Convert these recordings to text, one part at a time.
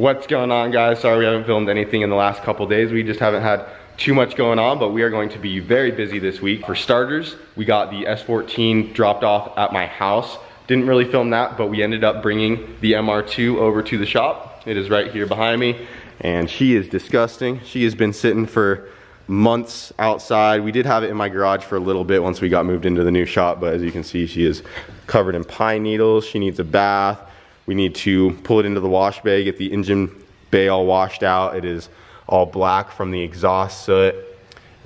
What's going on guys? Sorry we haven't filmed anything in the last couple days. We just haven't had too much going on, but we are going to be very busy this week. For starters, we got the S14 dropped off at my house. Didn't really film that, but we ended up bringing the MR2 over to the shop. It is right here behind me, and she is disgusting. She has been sitting for months outside. We did have it in my garage for a little bit once we got moved into the new shop, but as you can see, she is covered in pine needles. She needs a bath. We need to pull it into the wash bay, get the engine bay all washed out. It is all black from the exhaust soot.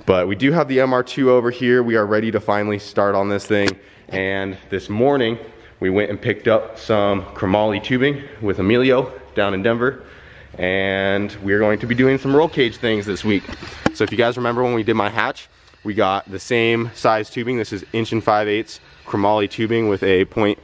But we do have the MR2 over here. We are ready to finally start on this thing. And this morning, we went and picked up some chromoly tubing with Emilio down in Denver. And we're going to be doing some roll cage things this week. So if you guys remember when we did my hatch, we got the same size tubing. This is inch and 5 eighths chromoly tubing with a point.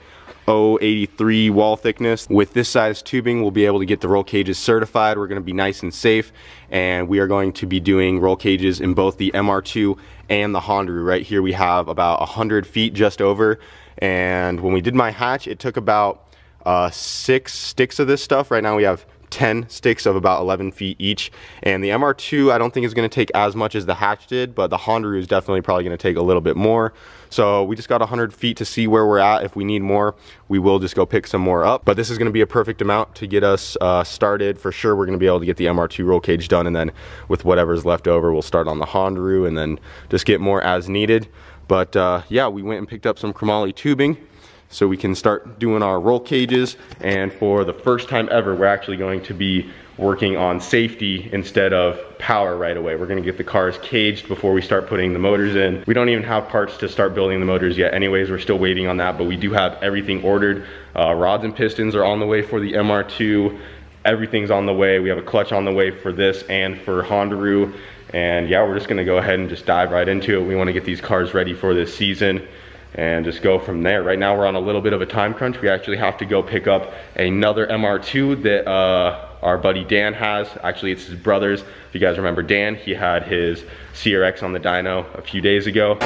083 wall thickness. With this size tubing, we'll be able to get the roll cages certified. We're gonna be nice and safe, and we are going to be doing roll cages in both the MR2 and the Hondaru. Right here we have about 100 feet just over, and when we did my hatch, it took about uh, six sticks of this stuff. Right now we have 10 sticks of about 11 feet each. And the MR2 I don't think is gonna take as much as the hatch did, but the Hondaru is definitely probably gonna take a little bit more. So we just got 100 feet to see where we're at. If we need more, we will just go pick some more up. But this is gonna be a perfect amount to get us uh, started. For sure, we're gonna be able to get the MR2 roll cage done and then with whatever's left over, we'll start on the Hondaru and then just get more as needed. But uh, yeah, we went and picked up some chromoly tubing so we can start doing our roll cages. And for the first time ever, we're actually going to be working on safety instead of power right away. We're gonna get the cars caged before we start putting the motors in. We don't even have parts to start building the motors yet anyways. We're still waiting on that, but we do have everything ordered. Uh, rods and pistons are on the way for the MR2. Everything's on the way. We have a clutch on the way for this and for Hondaru. And yeah, we're just gonna go ahead and just dive right into it. We wanna get these cars ready for this season and just go from there. Right now we're on a little bit of a time crunch. We actually have to go pick up another MR2 that uh, our buddy Dan has. Actually, it's his brother's. If you guys remember Dan, he had his CRX on the dyno a few days ago.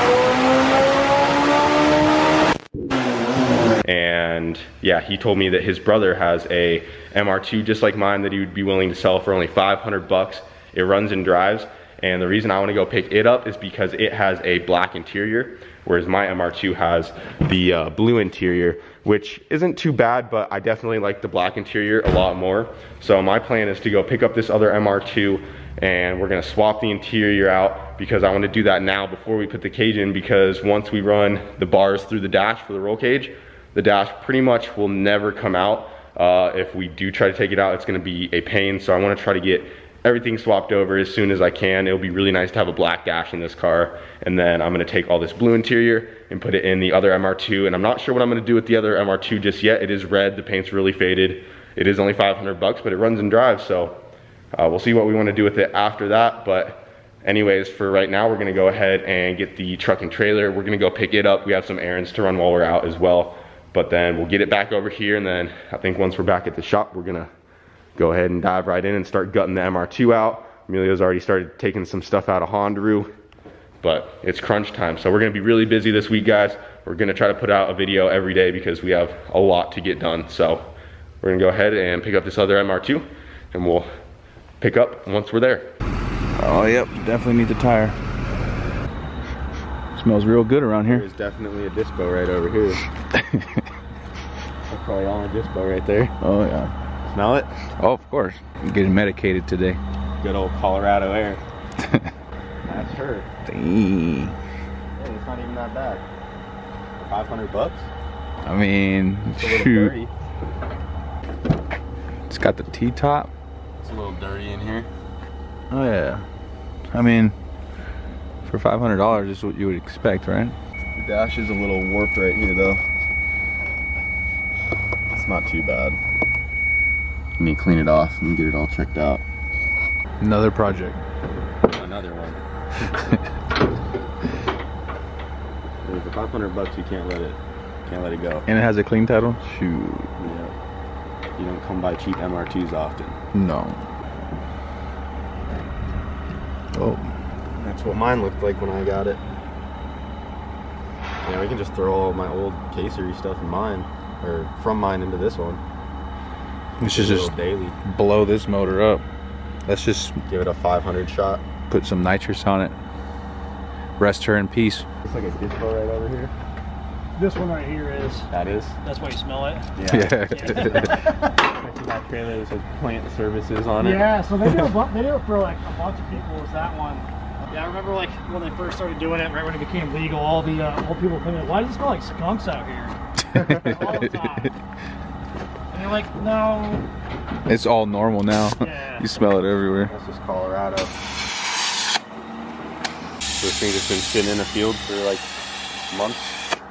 And yeah, he told me that his brother has a MR2 just like mine that he would be willing to sell for only 500 bucks. It runs and drives. And the reason I wanna go pick it up is because it has a black interior, whereas my MR2 has the uh, blue interior which isn't too bad, but I definitely like the black interior a lot more. So my plan is to go pick up this other MR2 and we're gonna swap the interior out because I wanna do that now before we put the cage in because once we run the bars through the dash for the roll cage, the dash pretty much will never come out. Uh, if we do try to take it out, it's gonna be a pain. So I wanna try to get everything swapped over as soon as I can. It'll be really nice to have a black dash in this car. And then I'm gonna take all this blue interior and put it in the other MR2. And I'm not sure what I'm gonna do with the other MR2 just yet. It is red, the paint's really faded. It is only 500 bucks, but it runs and drives. So uh, we'll see what we wanna do with it after that. But anyways, for right now, we're gonna go ahead and get the truck and trailer. We're gonna go pick it up. We have some errands to run while we're out as well. But then we'll get it back over here. And then I think once we're back at the shop, we're gonna go ahead and dive right in and start gutting the MR2 out. Emilio's already started taking some stuff out of Hondaru, but it's crunch time. So we're gonna be really busy this week, guys. We're gonna try to put out a video every day because we have a lot to get done. So we're gonna go ahead and pick up this other MR2 and we'll pick up once we're there. Oh, yep, definitely need the tire. Smells real good around here. There's definitely a dispo right over here. That's probably all a dispo right there. Oh, yeah. Smell it? Oh, of course. I'm getting medicated today. Good old Colorado air. That's her. Dang. Hey, it's not even that bad. 500 bucks? I mean, It's shoot. It's got the T-top. It's a little dirty in here. Oh, yeah. I mean, for $500 is what you would expect, right? The dash is a little warped right here though. It's not too bad. Let me clean it off and get it all checked out. Another project. Another one. For 500 bucks, you can't let it, can't let it go. And it has a clean title? Shoot. Yeah. You don't come by cheap MR2s often. No. Oh. That's what mine looked like when I got it. Yeah, we can just throw all my old K-series stuff in mine, or from mine into this one. We should just daily. blow this motor up. Let's just Give it a 500 shot. put some nitrous on it. Rest her in peace. Looks like a dispo right over here. This one right here is. That is. That's why you smell it. Yeah. that trailer that says plant services on it. Yeah, so they do, a they do it for like a bunch of people. Was that one? Yeah, I remember like when they first started doing it, right when it became legal, all the uh, old people coming. in. Why does it smell like skunks out here? all the time. And you're like, no. it's all normal now. Yeah. you smell it everywhere. This is Colorado. This thing has been sitting in a field for like months.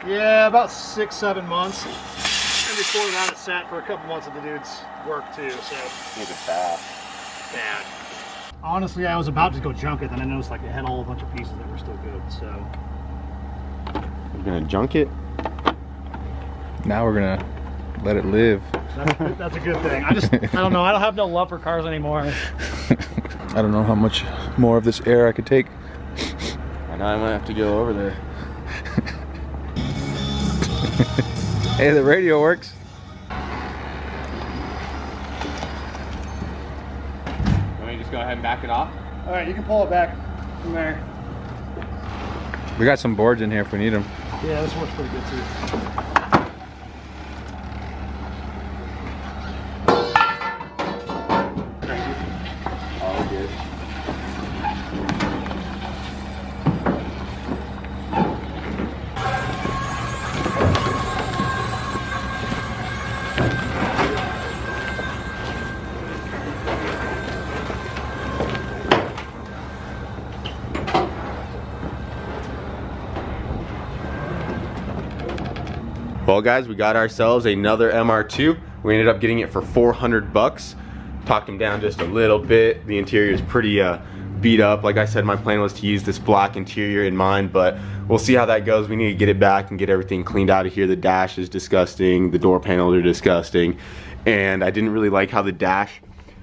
Yeah, about six, seven months. And before that, it sat for a couple months of the dude's work too. So Need a bath. bad. Honestly, I was about to go junk it, then I noticed like it had all a bunch of pieces that were still good. So You're gonna junk it? Now we're gonna let it live. that's, that's a good thing. I just, I don't know. I don't have no love for cars anymore. I don't know how much more of this air I could take. I know I might have to go over there. Hey, the radio works. Let me just go ahead and back it off. All right, you can pull it back from there. We got some boards in here if we need them. Yeah, this works pretty good too. Well, guys, we got ourselves another MR2. We ended up getting it for 400 bucks. Talked him down just a little bit. The interior is pretty uh, beat up. Like I said, my plan was to use this black interior in mind, but we'll see how that goes. We need to get it back and get everything cleaned out of here. The dash is disgusting. The door panels are disgusting. And I didn't really like how the dash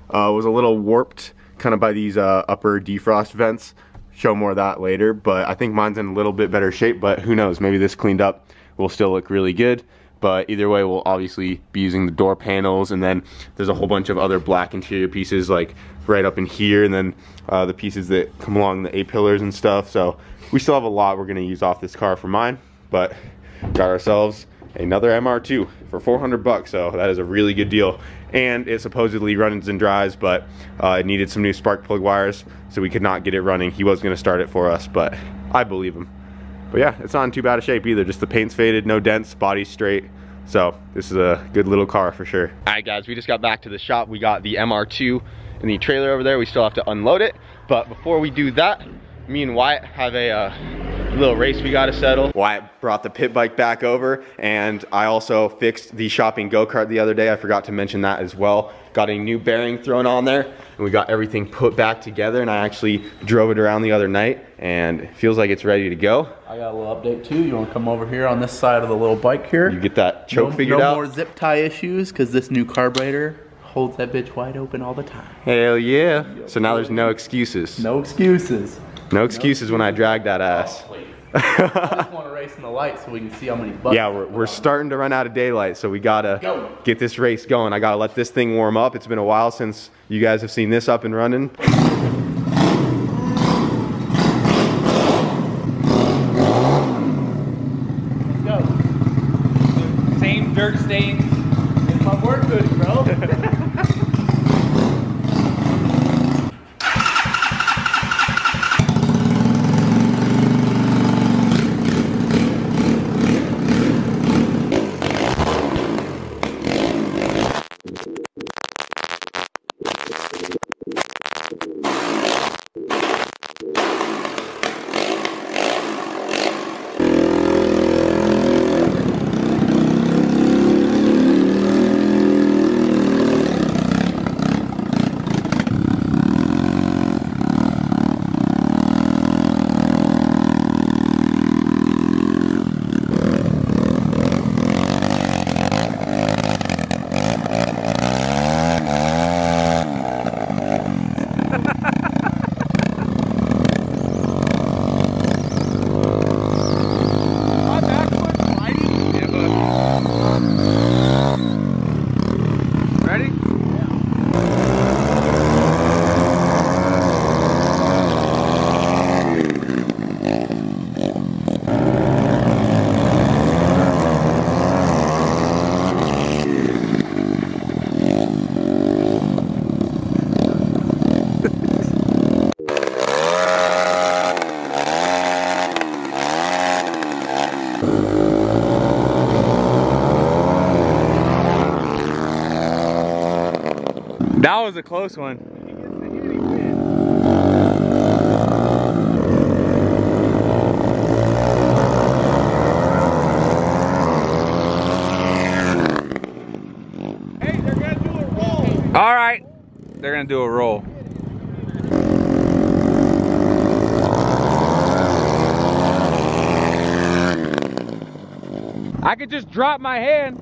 uh, was a little warped kind of by these uh, upper defrost vents. Show more of that later, but I think mine's in a little bit better shape, but who knows, maybe this cleaned up will still look really good. But either way, we'll obviously be using the door panels, and then there's a whole bunch of other black interior pieces like right up in here, and then uh, the pieces that come along the A-pillars and stuff. So we still have a lot we're gonna use off this car for mine, but got ourselves another MR2 for 400 bucks. So that is a really good deal. And it supposedly runs and drives, but uh, it needed some new spark plug wires, so we could not get it running. He was gonna start it for us, but I believe him. But yeah, it's not in too bad a shape either. Just the paint's faded, no dents, body's straight. So this is a good little car for sure. All right, guys, we just got back to the shop. We got the MR2 in the trailer over there. We still have to unload it. But before we do that, me and Wyatt have a uh, little race we got to settle. Wyatt brought the pit bike back over, and I also fixed the shopping go-kart the other day. I forgot to mention that as well. Got a new bearing thrown on there, and we got everything put back together, and I actually drove it around the other night, and it feels like it's ready to go. I got a little update too. You want to come over here on this side of the little bike here? You get that choke no, figured no out? more zip tie issues because this new carburetor holds that bitch wide open all the time. Hell yeah. So now there's no excuses. No excuses. No excuses when I drag that ass. Oh, I just want to race in the light so we can see how many buttons. Yeah, we're, we're starting to run out of daylight, so we gotta Go. get this race going. I gotta let this thing warm up. It's been a while since you guys have seen this up and running. Was a close one. All right, they're gonna do a roll. I could just drop my hand.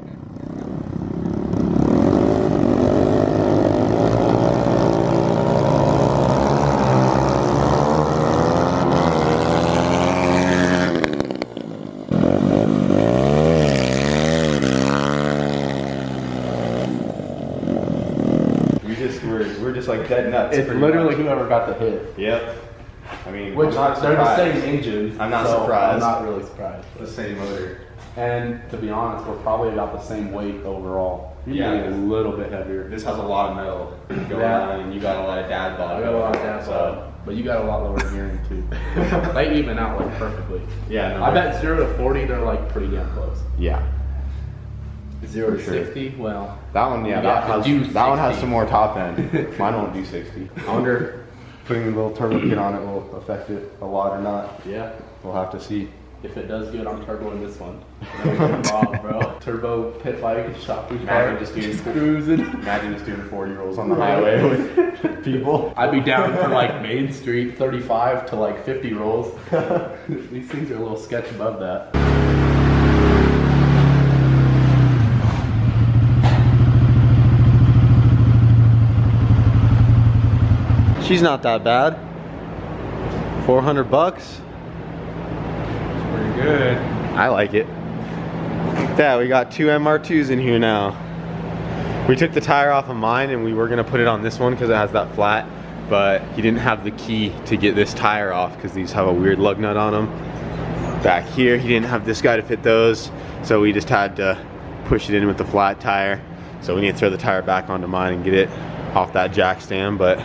We just we're, we're just nuts. It's literally much. whoever got the hit. Yep. I mean, Which they're the same engine. I'm not so surprised. I'm not really surprised. The same motor. And to be honest, we're probably about the same weight overall. Yeah. a little bit heavier. This has a lot of metal going Yeah. on, and you got a lot of dad bod. I got a lot of that so. but you got a lot lower gearing too. they even out like perfectly. Yeah, no, I bet zero to forty, they're like pretty damn close. Yeah. Zero to sure. sixty, well, That one, yeah, that, has, that one has some more top end. Mine won't do 60. I wonder putting a little turbo kit on it will affect it a lot or not. yeah. We'll have to see. If it does good, I'm turboing this one. Bob, bro. Turbo pit bike, shop through Imagine car, just doing- cruising. Imagine just doing 40 rolls on the highway with people. I'd be down for like Main Street 35 to like 50 rolls. These things are a little sketch above that. She's not that bad. 400 bucks. Pretty good. I like it. Yeah, we got two MR2s in here now. We took the tire off of mine and we were gonna put it on this one because it has that flat, but he didn't have the key to get this tire off because these have a weird lug nut on them. Back here, he didn't have this guy to fit those, so we just had to push it in with the flat tire. So we need to throw the tire back onto mine and get it off that jack stand, but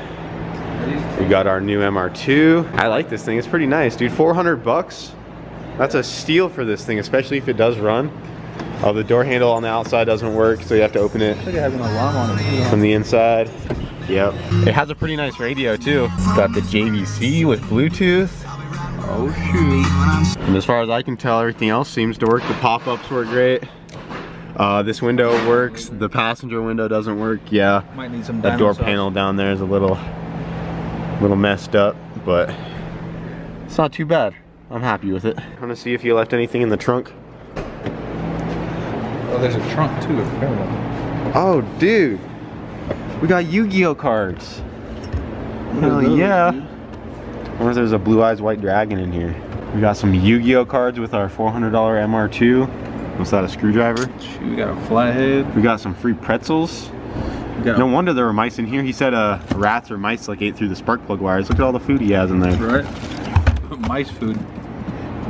we got our new MR2. I like this thing, it's pretty nice, dude. 400 bucks. That's a steal for this thing, especially if it does run. Oh, the door handle on the outside doesn't work, so you have to open it Look, it has an alarm on it. from the inside. Yep. It has a pretty nice radio too. It's got the JVC with Bluetooth. Oh shoot. And as far as I can tell, everything else seems to work. The pop-ups work great. Uh, this window works. The passenger window doesn't work. Yeah. Might need some That door panel down there is a little, little messed up, but it's not too bad. I'm happy with it. I want to see if you left anything in the trunk. Oh, there's a trunk too. I forgot about. Oh, dude. We got Yu-Gi-Oh cards. Hell yeah. I wonder if there's a Blue Eyes White Dragon in here. We got some Yu-Gi-Oh cards with our $400 MR2. What's that, a screwdriver? We got a flathead. We got some free pretzels. We got No wonder there were mice in here. He said uh, rats or mice like ate through the spark plug wires. Look at all the food he has in there. right? Mice food.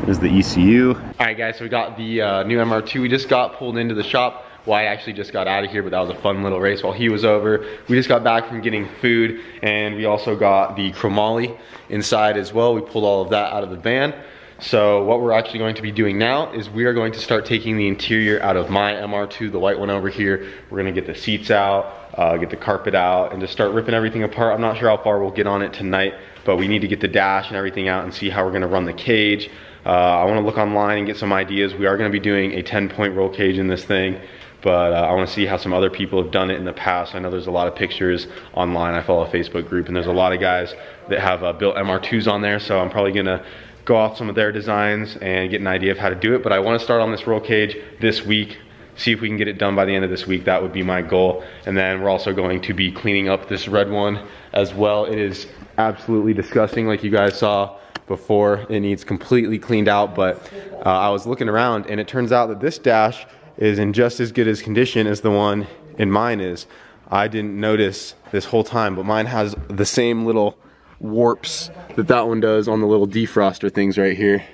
There's the ECU. All right, guys, so we got the uh, new MR2. We just got pulled into the shop. Well, I actually just got out of here, but that was a fun little race while he was over. We just got back from getting food, and we also got the chromoly inside as well. We pulled all of that out of the van. So what we're actually going to be doing now is we are going to start taking the interior out of my MR2, the white one over here. We're gonna get the seats out, uh, get the carpet out, and just start ripping everything apart. I'm not sure how far we'll get on it tonight, but we need to get the dash and everything out and see how we're gonna run the cage. Uh, I wanna look online and get some ideas. We are gonna be doing a 10 point roll cage in this thing, but uh, I wanna see how some other people have done it in the past. I know there's a lot of pictures online. I follow a Facebook group and there's a lot of guys that have uh, built MR2s on there, so I'm probably gonna go off some of their designs and get an idea of how to do it. But I wanna start on this roll cage this week, see if we can get it done by the end of this week. That would be my goal. And then we're also going to be cleaning up this red one as well. It is absolutely disgusting like you guys saw before. It needs completely cleaned out, but uh, I was looking around and it turns out that this dash is in just as good as condition as the one in mine is. I didn't notice this whole time, but mine has the same little warps that that one does on the little defroster things right here.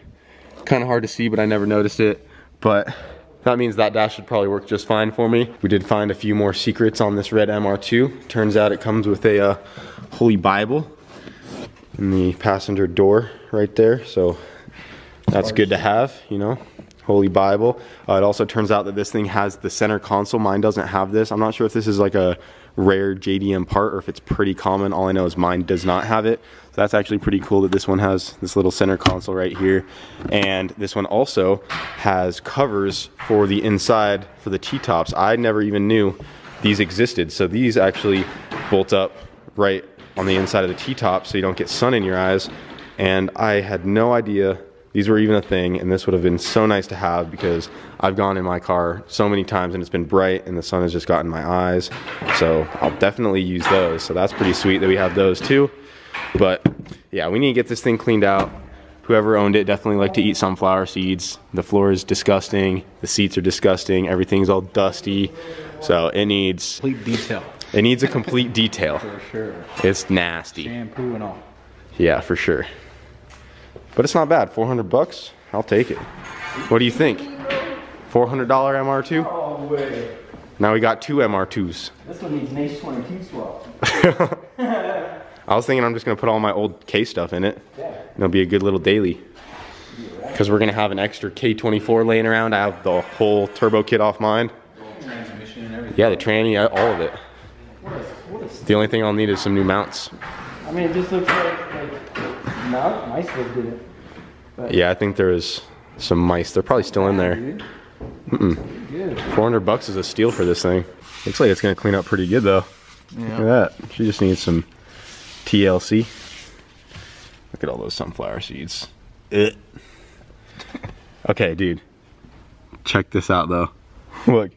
Kind of hard to see, but I never noticed it. But that means that dash should probably work just fine for me. We did find a few more secrets on this red MR2. Turns out it comes with a uh, Holy Bible in the passenger door right there. So that's good to have, you know. Holy Bible. Uh, it also turns out that this thing has the center console. Mine doesn't have this. I'm not sure if this is like a rare JDM part or if it's pretty common. All I know is mine does not have it. So that's actually pretty cool that this one has this little center console right here. And this one also has covers for the inside for the T-tops. I never even knew these existed. So these actually bolt up right on the inside of the T-top so you don't get sun in your eyes. And I had no idea these were even a thing and this would have been so nice to have because I've gone in my car so many times and it's been bright and the sun has just gotten my eyes. So I'll definitely use those. So that's pretty sweet that we have those too. But yeah, we need to get this thing cleaned out. Whoever owned it definitely like to eat sunflower seeds. The floor is disgusting. The seats are disgusting. Everything's all dusty. So it needs Complete detail. it needs a complete detail. For sure. It's nasty. Shampoo and all. Yeah, for sure. But it's not bad. 400 bucks. I'll take it. What do you think? $400 MR2? Oh, way. Now we got two MR2s. This one needs an H22 swap. I was thinking I'm just gonna put all my old K stuff in it. Yeah. And it'll be a good little daily. Because we're gonna have an extra K24 laying around. I have the whole turbo kit off mine. Transmission and everything. Yeah, the tranny, uh, all of it. What is, what is, The only thing I'll need is some new mounts. I mean, it just looks like, like, no, mice lived in it. Yeah, I think there's some mice. They're probably still in there. Mm-mm. 400 bucks is a steal for this thing. Looks like it's gonna clean up pretty good though. Look at that. She just needs some TLC. Look at all those sunflower seeds. Ugh. Okay, dude. Check this out though. Look,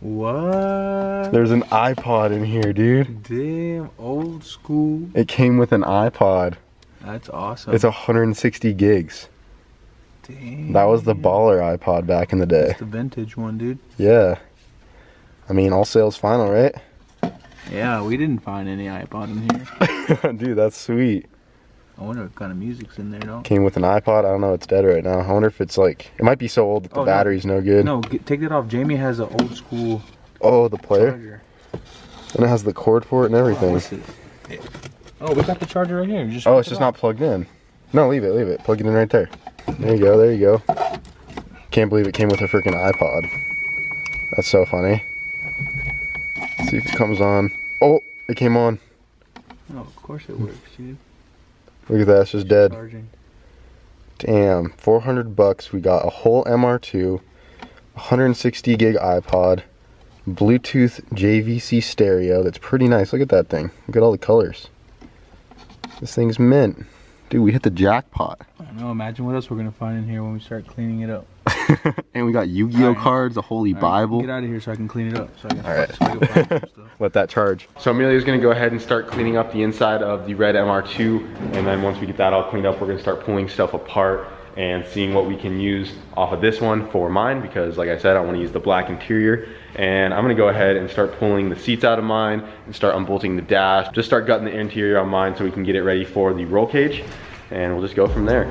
What? there's an iPod in here, dude. Damn, old school. It came with an iPod. That's awesome. It's 160 gigs. Damn. That was the baller iPod back in the day. the vintage one, dude. Yeah. I mean, all sales final, right? Yeah, we didn't find any iPod in here. dude, that's sweet. I wonder what kind of music's in there, though. Came with an iPod. I don't know. It's dead right now. I wonder if it's like it might be so old that the Oh, battery's no good. No, get, take that off. Jamie has an old school Oh, the player, charger. and it has the cord for it and oh, everything. What's this? Oh, we got the charger right here. Just Oh, it's just up. not plugged in. No, leave it, leave it. Plug it in right there. There you go. There you go. Can't believe it came with a freaking iPod. That's so funny. Let's see if it comes on. Oh, it came on. Oh, of course it works, dude. Look at that. It's just dead. Charging. Damn, 400 bucks. We got a whole MR2, 160 gig iPod, Bluetooth JVC stereo. That's pretty nice. Look at that thing. Look at all the colors. This thing's mint. Dude, we hit the jackpot. I don't know. Imagine what else we're gonna find in here when we start cleaning it up. and we got Yu-Gi-Oh Alright. cards, the Holy right, Bible. Get out of here so I can clean it up. So I can, All right. so I can find some stuff. Let that charge. So Emilio's gonna go ahead and start cleaning up the inside of the red MR2, and then once we get that all cleaned up, we're gonna start pulling stuff apart and seeing what we can use off of this one for mine, because like I said, I wanna use the black interior, and I'm gonna go ahead and start pulling the seats out of mine and start unbolting the dash, just start gutting the interior on mine so we can get it ready for the roll cage, and we'll just go from there.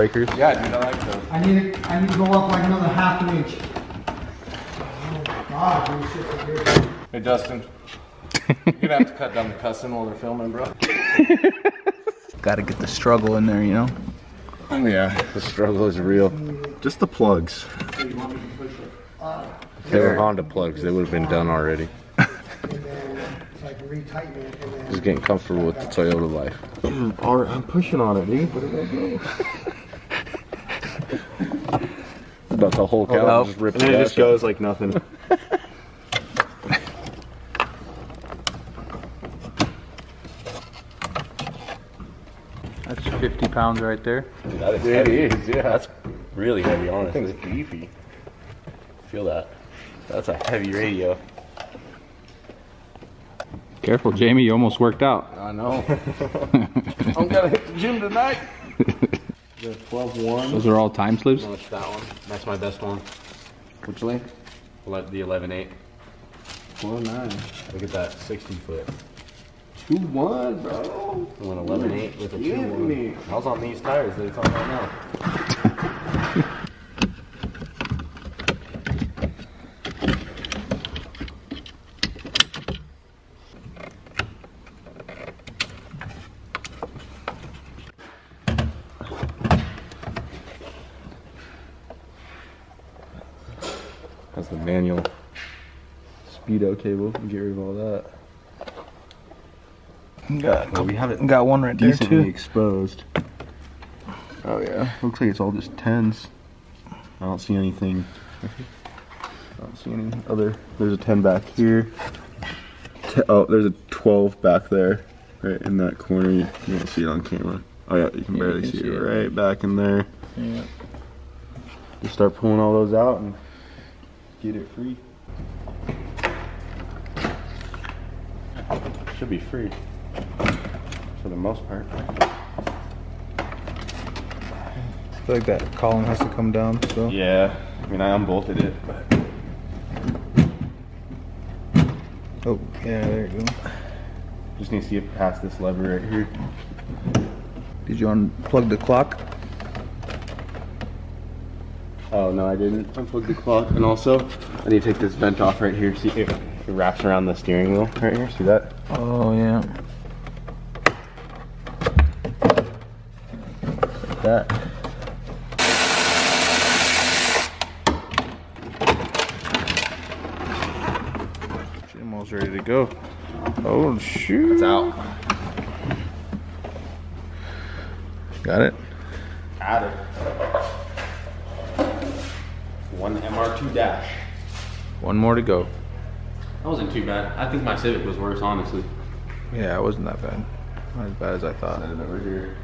Yeah, we got the windbreakers. Yeah, dude, I like those. I need to, I need to go up like another half an inch. Oh, God, holy shit, that's. Hey, Dustin. You're gonna have to cut down the cussing while they're filming, bro. Got to get the struggle in there, you know. Oh, yeah, the struggle is real. Just the plugs. If they were Honda plugs, they would have been done already. And like, retighten it. Just getting comfortable with the Toyota life. Alright, I'm pushing on it, dude. About the whole couch, no. just rip And the then it dash just goes like nothing. That's 50 pounds right there. That is it is, yeah. That's really heavy, honestly. That thing's beefy. Feel that. That's a heavy radio. Careful, Jamie. You almost worked out. I know. I'm gonna hit the gym tonight. The 12 1. Those are all time slips. That's that one. That's my best one. Which lane? Let the 11.8. 109. Look at that 60 foot. 2 1, bro. I went 11.8 with a 2 1. Me. I was on these tires that it's on right now. That's the manual speedo cable. Get rid of all that. Got, Well, we have it got one right there too. exposed. Oh yeah, looks like it's all just tens. I don't see anything. I don't see any other. There's a ten back here. Oh, there's a twelve back there, right in that corner. You you can't see it on camera. Oh yeah, you can Yeah, you barely can see, see it it. right back in there. Yeah. Just start pulling all those out and get it free. Should be free for the most part. I feel like that column has to come down. So Yeah, I mean I unbolted it, but oh yeah, there you go. just need to see it past this lever right here. Did you unplug the clock? Oh no, I didn't unplug the clock, and also I need to take this vent off right here. See if it wraps around the steering wheel right here. See that? Oh yeah. Like that. Almost ready to go. Oh shoot! It's out. Got it. Got it. One MR2 dash. One more to go. That wasn't too bad. I think my Civic was worse, honestly. Yeah, it wasn't that bad. Not as bad as I thought. Set it over here.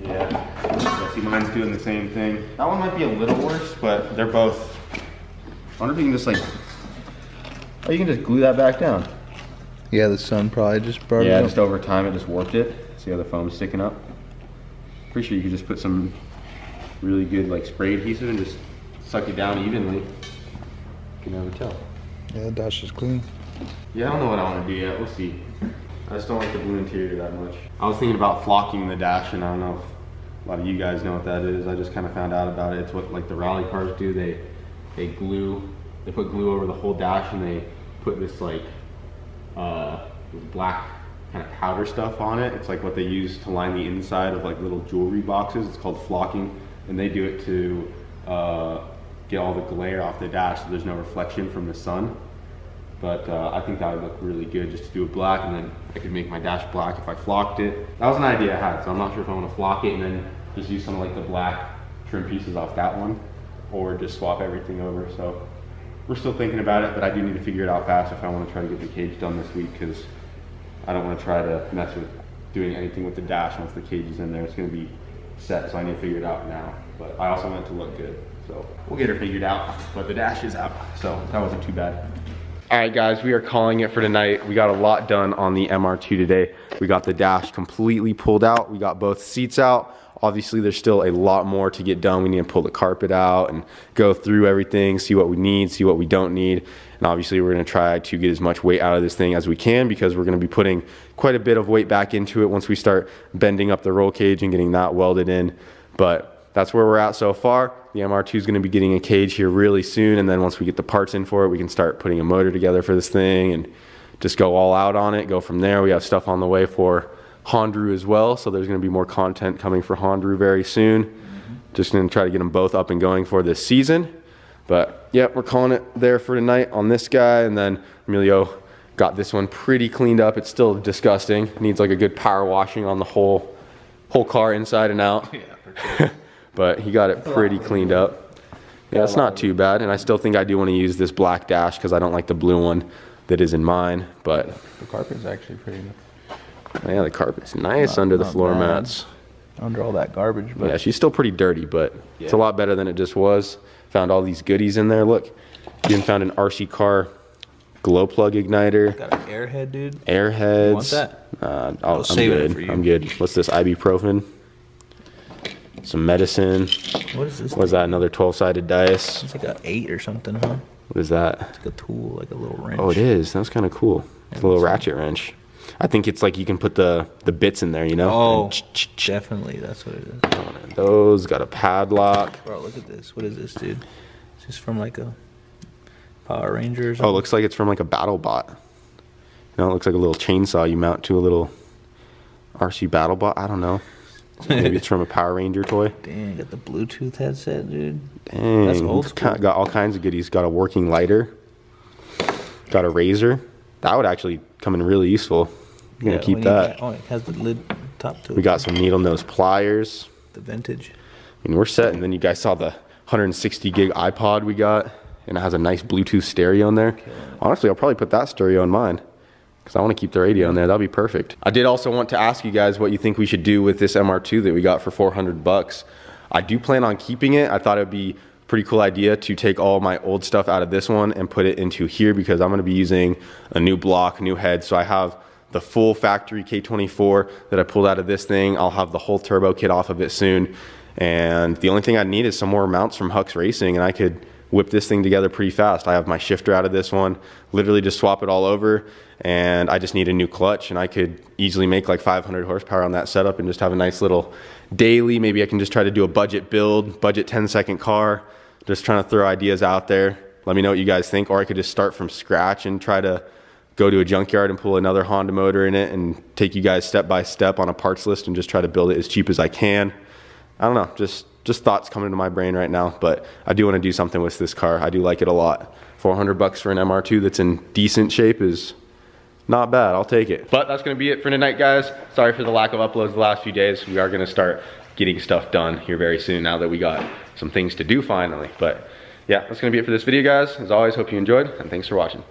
Yeah. Yeah, See, mine's doing the same thing. That one might be a little worse, but they're both. I wonder if you can just like. Oh, you can just glue that back down. Yeah, the sun probably just brought Yeah, it Yeah, just over time it just warped it. See how the foam's sticking up? Pretty sure you could just put some really good like spray adhesive and just suck it down evenly. You can never tell. Yeah, the dash is clean. Yeah, I don't know what I want to do yet. We'll see. I just don't like the blue interior that much. I was thinking about flocking the dash, and I don't know if a lot of you guys know what that is. I just kind of found out about it. It's what like the rally cars do. They they glue, they put glue over the whole dash, and they put this like uh, black kind of powder stuff on it. It's like what they use to line the inside of like little jewelry boxes. It's called flocking, and they do it to uh, get all the glare off the dash so there's no reflection from the sun. But uh, I think that would look really good just to do it black, and then I could make my dash black if I flocked it. That was an idea I had, so I'm not sure if I want to flock it and then just use some of like the black trim pieces off that one, or just swap everything over. So we're still thinking about it, but I do need to figure it out fast if I want to try to get the cage done this week because I don't want to try to mess with doing anything with the dash once the cage is in there. It's going to be set, so I need to figure it out now. But I also want it to look good, so we'll get her figured out. But the dash is out, so that wasn't too bad. All right, guys, we are calling it for tonight. We got a lot done on the MR2 today. We got the dash completely pulled out. We got both seats out. Obviously, there's still a lot more to get done. We need to pull the carpet out and go through everything, see what we need, see what we don't need. And obviously, we're gonna try to get as much weight out of this thing as we can because we're gonna be putting quite a bit of weight back into it once we start bending up the roll cage and getting that welded in. But that's where we're at so far. The MR2 is going to be getting a cage here really soon, and then once we get the parts in for it, we can start putting a motor together for this thing and just go all out on it. Go from there. We have stuff on the way for Hondaru as well, so there's going to be more content coming for Hondaru very soon. Just going to try to get them both up and going for this season. But yeah, we're calling it there for tonight on this guy, and then Emilio got this one pretty cleaned up. It's still disgusting. Needs like a good power washing on the whole whole car inside and out. but he got it pretty cleaned up. Yeah, it's not too bad, and I still think I do want to use this black dash because I don't like the blue one that is in mine. But The carpet's actually pretty good. yeah, the carpet's nice Not- under the floor bad. mats. Under all that garbage, but Yeah, she's still pretty dirty, but it's a lot better than it just was. Found all these goodies in there. Look, even found an RC car glow plug igniter, Got an airhead, dude. airheads. You want that? Uh, I'll, I'm save it good. for you. I'm good. What's this? Ibuprofen. Some medicine. What is this? Was that? Another 12 sided dice. It's like a eight or something, huh? What is that? It's like a tool, like a little wrench. Oh, it is. That's kind of cool. It's a little ratchet wrench. I think it's like you can put the the bits in there, you know. Oh, definitely. That's what it is. Those got a padlock. Bro, look at this. What is this, dude? Is this from like a Power Rangers? Oh, it looks like it's from like a battle bot. No, it looks like a little chainsaw you mount to a little RC battle bot. I don't know. Maybe it's from a Power Ranger toy. Dang, got the Bluetooth headset, dude. Dang, That's old school. got all kinds of goodies. Got a working lighter. Got a razor. That would actually come in really useful. I'm gonna Yeah, keep that. Oh, it has the lid top to it. We got some needle nose pliers. the vintage. and we're set. And then you guys saw the 160 gig iPod we got, and it has a nice Bluetooth stereo in there. Honestly, I'll probably put that stereo in mine because I want to keep the radio in there. That'll be perfect. I did also want to ask you guys what you think we should do with this MR2 that we got for 400 bucks. I do plan on keeping it. I thought it'd be pretty cool idea to take all my old stuff out of this one and put it into here because I'm going to be using a new block, new head. So I have the full factory K24 that I pulled out of this thing. I'll have the whole turbo kit off of it soon. And the only thing I need is some more mounts from Hux Racing and I could whip this thing together pretty fast. I have my shifter out of this one, literally just swap it all over and I just need a new clutch and I could easily make like 500 horsepower on that setup and just have a nice little daily. Maybe I can just try to do a budget build, budget 10 second car, just trying to throw ideas out there. Let me know what you guys think or I could just start from scratch and try to go to a junkyard and pull another Honda motor in it and take you guys step by step on a parts list and just try to build it as cheap as I can. I don't know, just just thoughts coming to my brain right now, but I do want to do something with this car. I do like it a lot. 400 bucks for an MR2 that's in decent shape is not bad. I'll take it. But that's going to be it for tonight, guys. Sorry for the lack of uploads the last few days. We are going to start getting stuff done here very soon now that we got some things to do finally. But yeah, that's going to be it for this video, guys. As always, hope you enjoyed, and thanks for watching.